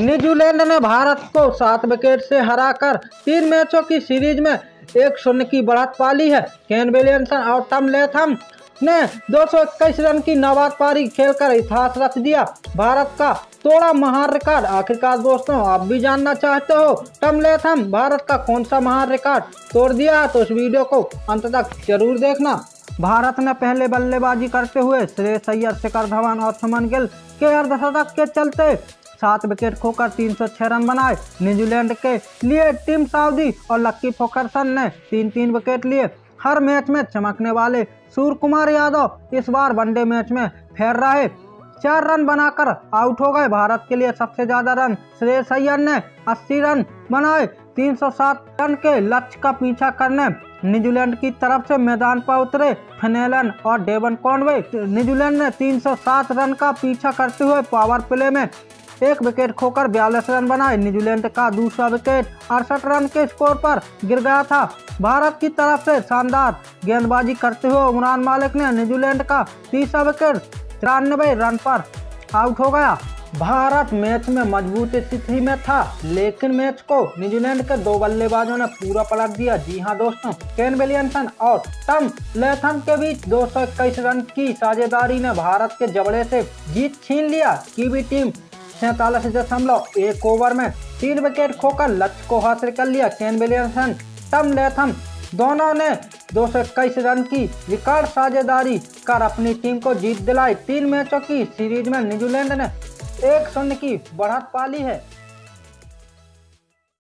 New Zealand ने भारत को सात विकेट से हराकर तीन मैचों की सीरीज़ में एक शून्य की बढ़त पाली है। केन विलियमसन और टम लेथम ने 221 रन की नवाद पारी खेलकर इतिहास रच दिया। भारत का तोड़ा महान रिकॉर्ड। आखिरकार दोस्तों, आप भी जानना चाहते हो, टम लेथम भारत का कौन सा महान रिकॉर्ड तोड़ दिया है तो इस वीडियो को अंत तक ज़रूर देखना। भारत ने पहले बल्लेबाजी करते हुए श्रेयस अय्यर, शिखर धवन और सुमन गिल के अर्धशतक के चलते सात विकेट खोकर 306 रन बनाए। न्यूजीलैंड के लिए टीम साउदी और लक्की फोकरसन ने तीन तीन विकेट लिए। हर मैच में चमकने वाले सूर्य कुमार यादव इस बार वनडे मैच में फेर रहे। चार रन बनाकर आउट हो गए। भारत के लिए सबसे ज़्यादा रन श्रेयस अय्यर ने 80 रन बनाए। 307 रन के लक्ष्य का पीछा करने न्यूजीलैंड की तरफ़ से मैदान पर उतरे फनेलन और डेवन कॉनवे। न्यूजीलैंड ने 307 रन का पीछा करते हुए पावर प्ले में एक विकेट खोकर बयालीस रन बनाए। न्यूजीलैंड का दूसरा विकेट अड़सठ रन के स्कोर पर गिर गया था। भारत की तरफ़ से शानदार गेंदबाजी करते हुए उमरान मालिक ने न्यूजीलैंड का तीसरा विकेट तिरानबे रन पर आउट हो गया। भारत मैच में मज़बूत स्थिति में था, लेकिन मैच को न्यूजीलैंड के दो बल्लेबाजों ने पूरा पलट दिया। जी हाँ दोस्तों, केन विलियमसन और टम लेथम के बीच दो सौ इक्कीस रन की साझेदारी ने भारत के जबड़े से जीत छीन लिया। कीवी टीम सैतालीस दशमलव एक ओवर में तीन विकेट खोकर लक्ष्य को हासिल कर लिया केन विलियमसन। टम लेथम दोनों ने दो सौ इक्कीस रन की रिकॉर्ड साझेदारी कर अपनी टीम को जीत दिलाई। तीन मैचों की सीरीज़ में न्यूजीलैंड ने एक शून्य की बढ़त पाली है।